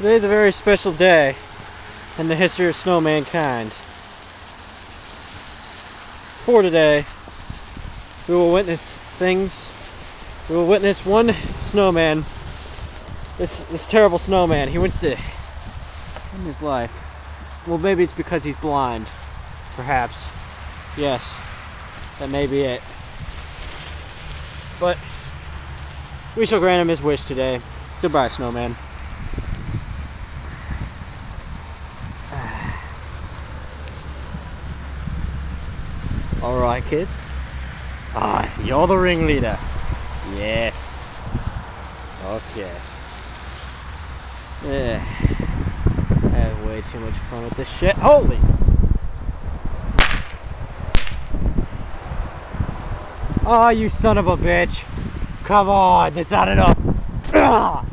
Today's a very special day in the history of snowmankind. For today, we will witness things. We will witness one snowman. This this terrible snowman. He wants to end his life. Well, maybe it's because he's blind. Perhaps. Yes, that may be it. But we shall grant him his wish today. Goodbye, snowman. Alright, kids. Ah, you're the ringleader. Yes. Okay. Yeah. I had way too much fun with this shit. Holy! Oh, you son of a bitch. Come on, that's not enough. Ugh.